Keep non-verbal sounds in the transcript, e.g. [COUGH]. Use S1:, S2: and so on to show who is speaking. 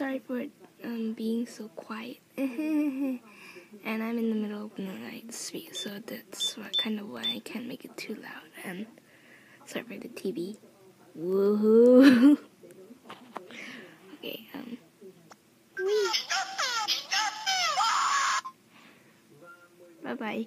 S1: sorry for um, being so quiet. [LAUGHS] and I'm in the middle of the night speak, so that's what, kind of why I can't make it too loud. And sorry for the TV. Woohoo! [LAUGHS] okay, um. Bye bye.